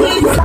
Yes!